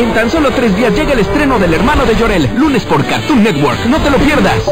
En tan solo tres días llega el estreno del hermano de Llorel, lunes por Cartoon Network. No te lo pierdas.